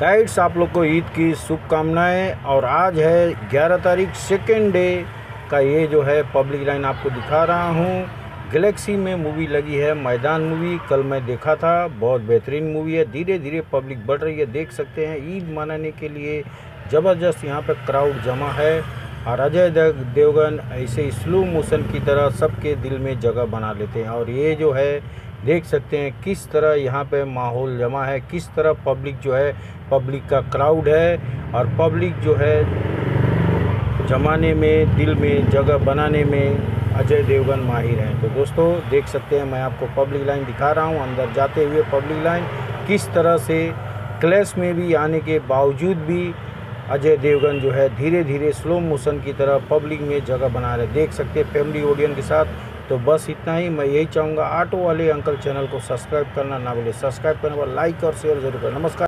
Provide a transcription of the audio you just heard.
Guides आप लोग को ईद की शुभकामनाएँ। और आज है 11 तारीख सेकेंड डे का ये जो है पब्लिक लाइन आपको दिखा रहा हूँ। गैलेक्सी में मूवी लगी है मैदान मूवी कल मैं देखा था, बहुत बेहतरीन मूवी है। धीरे धीरे पब्लिक बढ़ रही है, देख सकते हैं। ईद मनाने के लिए ज़बरदस्त यहाँ पर क्राउड जमा है। और अजय देवगन ऐसे स्लो मोशन की तरह सबके दिल में जगह बना लेते हैं। और ये जो है देख सकते हैं किस तरह यहाँ पे माहौल जमा है, किस तरह पब्लिक जो है पब्लिक का क्राउड है और पब्लिक जो है जमाने में, दिल में, जगह बनाने में अजय देवगन माहिर हैं। तो दोस्तों, देख सकते हैं, मैं आपको पब्लिक लाइन दिखा रहा हूँ, अंदर जाते हुए पब्लिक लाइन किस तरह से क्लैश में भी आने के बावजूद भी अजय देवगन जो है धीरे धीरे स्लो मोशन की तरह पब्लिक में जगह बना रहे देख सकते हैं फैमिली ऑडियंस के साथ तो बस इतना ही। मैं यही चाहूँगा ऑटो वाले अंकल चैनल को सब्सक्राइब करना ना भूलें। सब्सक्राइब करने पर लाइक और शेयर ज़रूर करें। नमस्कार।